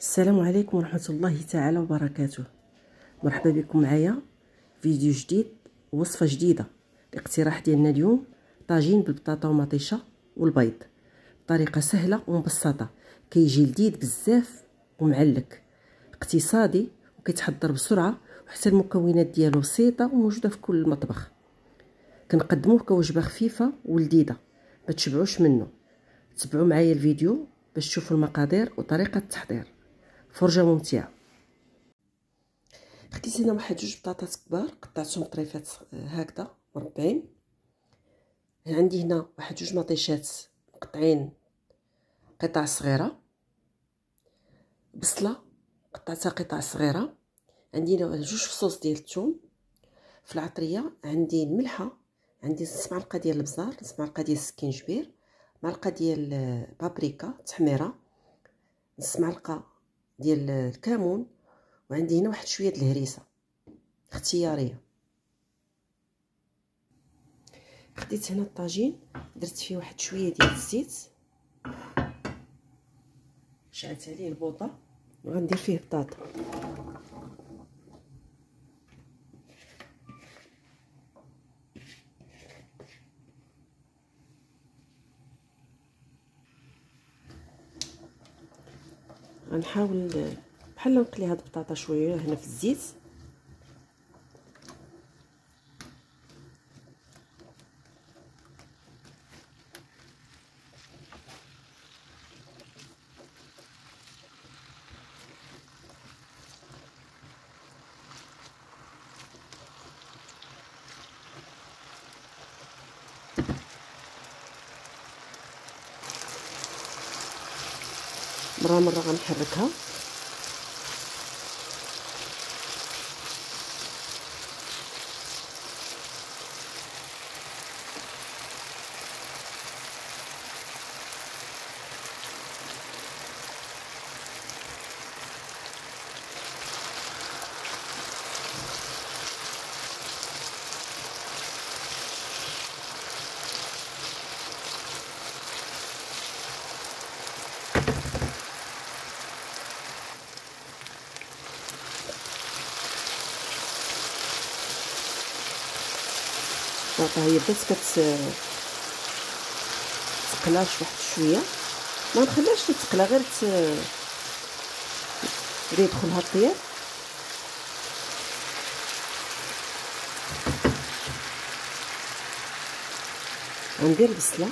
السلام عليكم ورحمة الله تعالى وبركاته. مرحبا بكم معايا. فيديو جديد وصفة جديدة. الاقتراح ديالنا اليوم طاجين بالبطاطا ومطيشة والبيض. بطريقة سهلة ومبسطة. كيجي لذيذ بزاف ومعلك. اقتصادي وكيتحضر بسرعة وحتى المكونات ديالو بسيطة وموجودة في كل مطبخ. كنقدموه كوجبة خفيفة ولذيذة. ما تشبعوش منه. تبعوا معايا الفيديو باش تشوفوا المقادير وطريقة التحضير. فرجة ممتعة. خديت هنا واحد جوج بطاطات كبار قطعتهم طريفات هكذا مربعين. عندي هنا واحد جوج مطيشات مقطعين قطع صغيرة. بصلة قطعتها قطع صغيرة. عندي جوج فصوص ديال الثوم في العطرية عندي الملحة عندي نص معلقة ديال البزار نص معلقة ديال السكينجبير معلقة ديال بابريكا تحميرة نص معلقة ديال الكمون وعندي هنا واحد شوية الهريسة اختيارية. خديت هنا الطاجين درت فيه واحد شوية ديال الزيت. شعلت عليه البوطة وغندير فيه بطاطا. غنحاول بحال نقلي هاد البطاطا شوية هنا في الزيت مرة مرة غنحركها. البطاطا هي بدات كت تقلاش واحد شوية. ما نخليهاش تتقلى غير ت بدا يدخلها الطياب. غندير البصلة.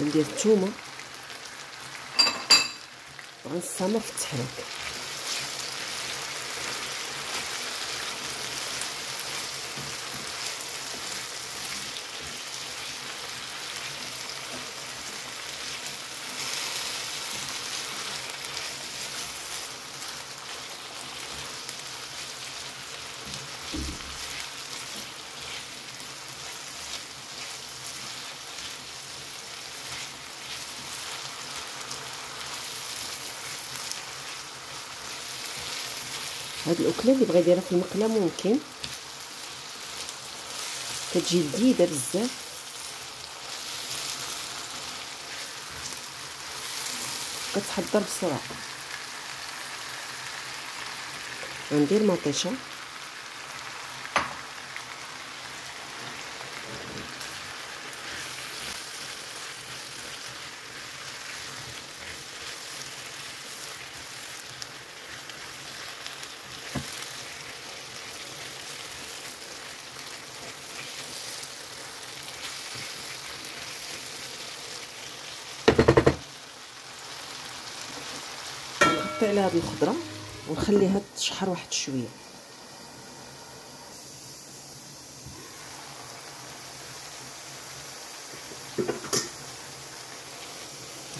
غندير الثومه and some of tank. هاد الأكلة اللي بغى يديرها في المقلة ممكن. كتجي لذيذة بزاف. كتحضر بسرعة. غندير مطيشه نغطي على هاد الخضرة ونخليها تشحر واحد شوية.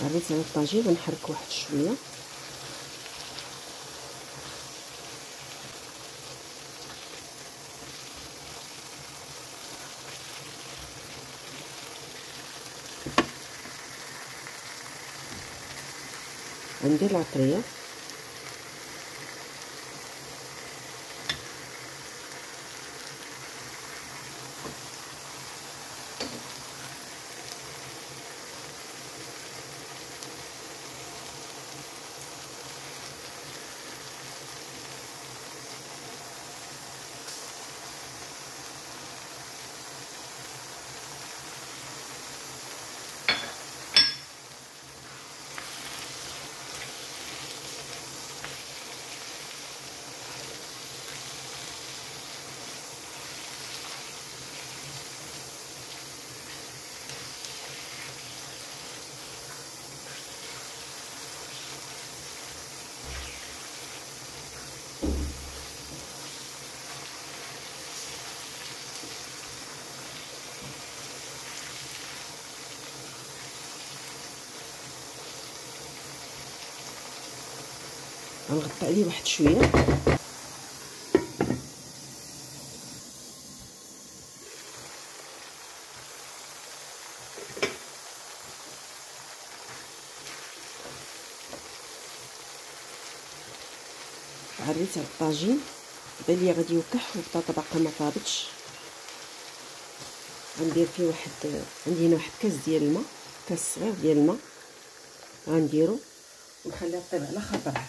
غريت على الطاجين غنحرك واحد شوية. غندير العطرية. غنغطي عليه واحد شوية. عريت على الطاجين. بان لي غادي يوكح والبطاطا باقا ما طابتش غندير فيه واحد عندي هنا واحد كاس ديال الماء كاس صغير ديال الماء. غنديرو. ونخليها طيب على خاطرها.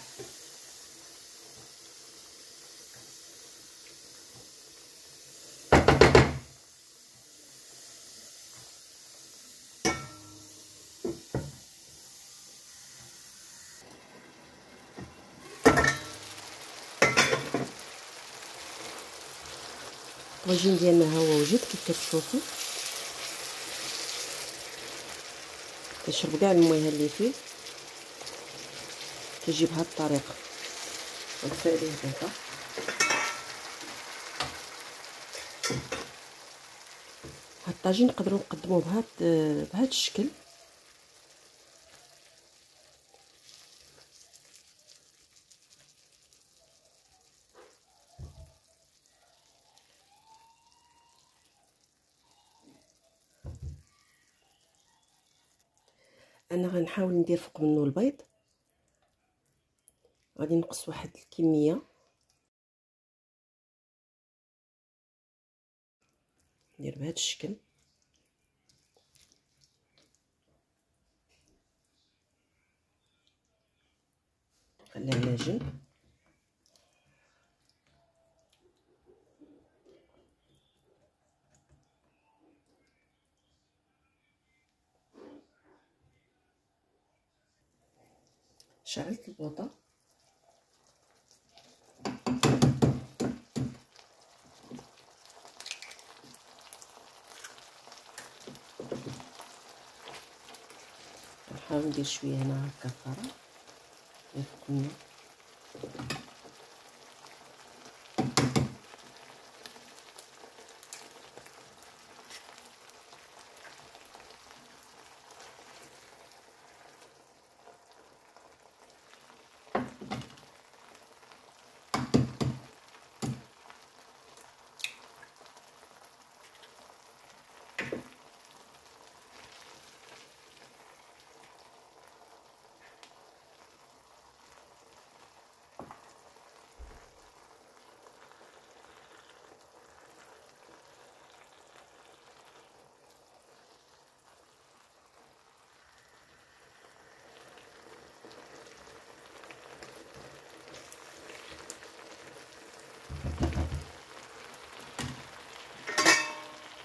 الطاجين ديالنا ها هو وجد كيف كتشوفوا كيشرب كاع المياه اللي فيه. كيجي بهاد الطريقة عليه البيضة. هاد الطاجين نقدروا نقدموه بهاد بهاد الشكل. أنا غنحاول ندير فوق منه البيض. غادي نقص واحد الكمية. ندير بهذا الشكل. خليها على جنب شعلت البوطة. نحاول ندير شوية هنا هكا فرا يفوق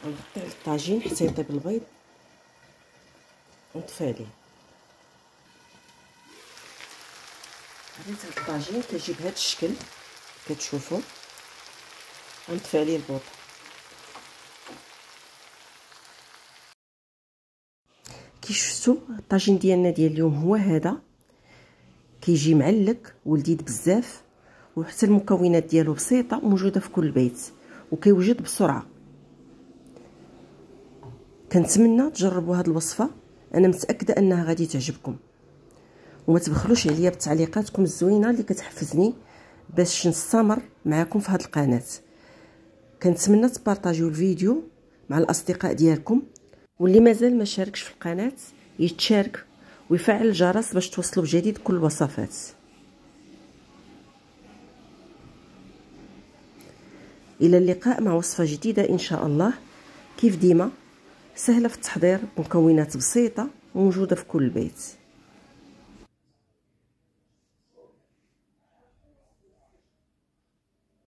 نغطي الطاجين حتى يطيب البيض. ونطفي عليه هذا الطاجين كيجي بهذا الشكل كتشوفوا غنطفي عليه البوط كي شفتوا الطاجين ديالنا ديال اليوم هو هذا. كيجي معلك ولذيذ بزاف وحتى المكونات ديالو بسيطة موجودة في كل بيت وكيوجد بسرعة. كنتمنى تجربوا هذه الوصفة. أنا متأكدة أنها غادي تعجبكم. وما تبخلوش عليا بتعليقاتكم الزوينة اللي كتحفزني باش نستمر معكم في هذه القناة. كنتمنى تبارطاجيو الفيديو مع الأصدقاء ديالكم. واللي مازال ما شاركش في القناة يتشارك ويفعل الجرس باش توصلوا بجديد كل الوصفات. إلى اللقاء مع وصفة جديدة إن شاء الله. كيف ديما؟ سهلة في التحضير بمكونات بسيطة وموجوده في كل بيت.